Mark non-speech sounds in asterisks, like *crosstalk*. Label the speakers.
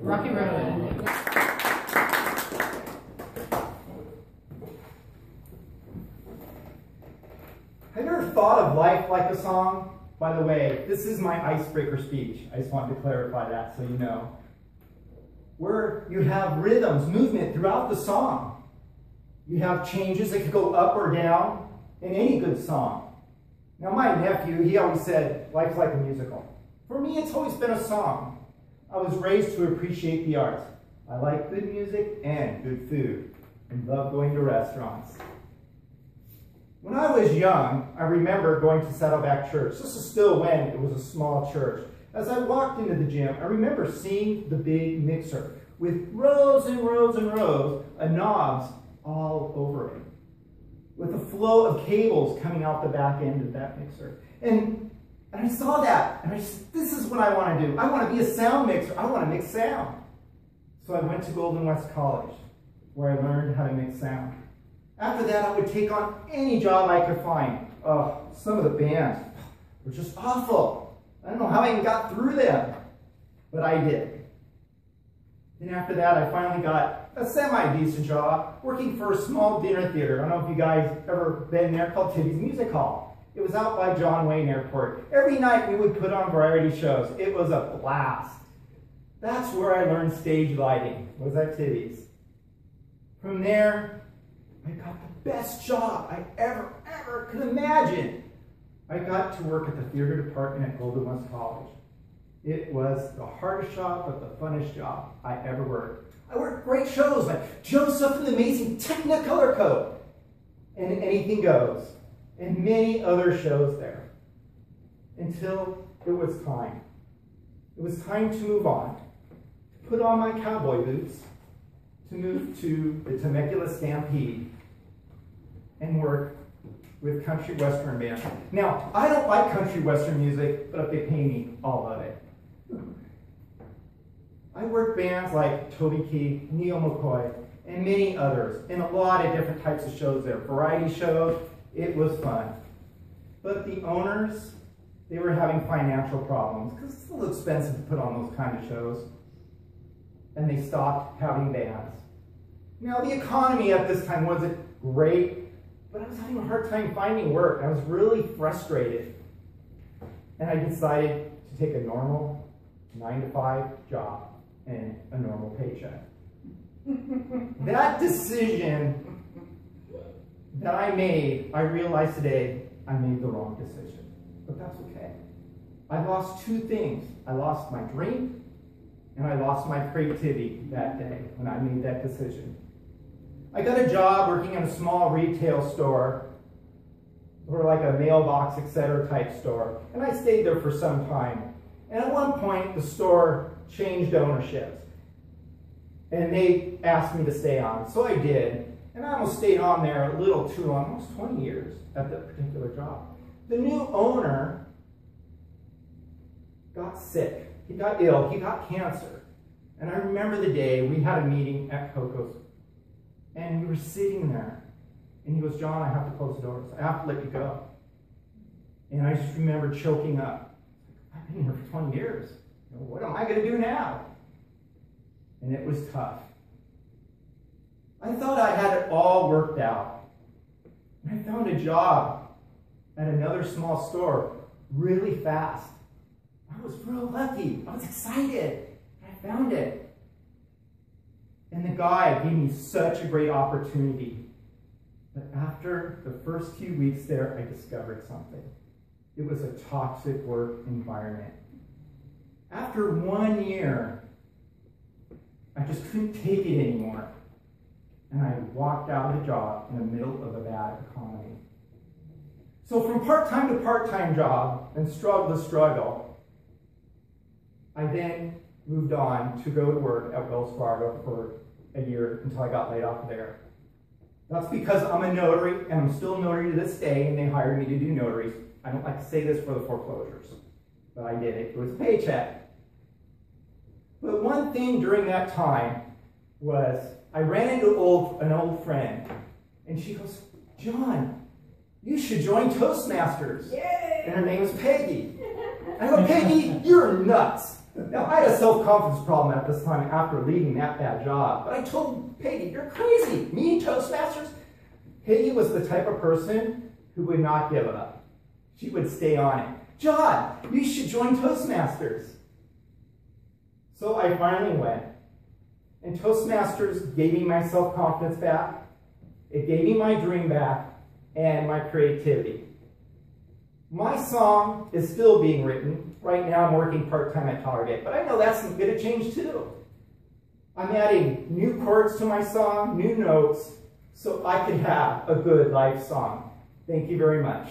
Speaker 1: Rocky Road.
Speaker 2: Have you ever thought of life like a song? By the way, this is my icebreaker speech. I just wanted to clarify that so you know. Where you have rhythms, movement throughout the song. You have changes that could go up or down in any good song. Now my nephew, he always said, life's like a musical. For me, it's always been a song. I was raised to appreciate the arts. I like good music and good food and love going to restaurants. When I was young, I remember going to Saddleback Church. This is still when it was a small church. As I walked into the gym, I remember seeing the big mixer with rows and rows and rows of knobs all over it, with a flow of cables coming out the back end of that mixer. And, and I saw that, and I said, this is what I want to do. I want to be a sound mixer. I want to mix sound. So I went to Golden West College, where I learned how to mix sound. After that, I would take on any job I could find. Oh, some of the bands were just awful. I don't know how I even got through them, but I did. Then after that, I finally got a semi-decent job working for a small dinner theater. I don't know if you guys ever been there called Tibby's Music Hall. It was out by John Wayne Airport. Every night we would put on variety shows. It was a blast. That's where I learned stage lighting, was activities. From there, I got the best job I ever, ever could imagine. I got to work at the theater department at Golden West College. It was the hardest job, but the funnest job I ever worked. I worked great shows like Joseph and the Amazing Technicolor Coat and Anything Goes, and many other shows there. Until it was time. It was time to move on, to put on my cowboy boots, to move to the Temecula Stampede and work with country western band. Now, I don't like country western music, but if they pay me, I'll love it. I work bands like Toby Keith, Neal McCoy, and many others, in a lot of different types of shows there. Variety shows, it was fun. But the owners, they were having financial problems because it's a little expensive to put on those kind of shows. And they stopped having bands. Now, the economy at this time wasn't great, but I was having a hard time finding work. I was really frustrated. And I decided to take a normal nine to five job and a normal paycheck. *laughs* that decision that I made, I realize today I made the wrong decision. But that's okay. I lost two things. I lost my dream and I lost my creativity that day when I made that decision. I got a job working in a small retail store or like a mailbox, etc. type store. And I stayed there for some time. And at one point, the store changed ownerships. And they asked me to stay on. So I did. And I almost stayed on there a little too long, almost 20 years at that particular job. The new owner got sick. He got ill. He got cancer. And I remember the day we had a meeting at Coco's and we were sitting there. And he goes, John, I have to close the doors. I have to let you go. And I just remember choking up. I've been here for 20 years. What am I going to do now? And it was tough. I thought I had it all worked out. I found a job at another small store really fast. I was real lucky. I was excited. I found it. And the guy gave me such a great opportunity. But after the first few weeks there, I discovered something. It was a toxic work environment. After one year, I just couldn't take it anymore. And I walked out of the job in the middle of a bad economy. So from part-time to part-time job and struggle to struggle, I then moved on to go to work at Wells Fargo for a year until I got laid off there. That's because I'm a notary, and I'm still a notary to this day, and they hired me to do notaries. I don't like to say this for the foreclosures, but I did it. It was a paycheck. But one thing during that time was I ran into old, an old friend, and she goes, John, you should join Toastmasters.
Speaker 3: Yay!
Speaker 2: And her name was Peggy. I go, Peggy, you're nuts. Now, I had a self-confidence problem at this time after leaving that bad job, but I told Peggy, you're crazy. Me, Toastmasters? Peggy was the type of person who would not give up. She would stay on it. John, you should join Toastmasters. So I finally went. And Toastmasters gave me my self-confidence back. It gave me my dream back and my creativity. My song is still being written. Right now I'm working part-time at Target, but I know that's going to change too. I'm adding new chords to my song, new notes, so I can have a good life song. Thank you very much.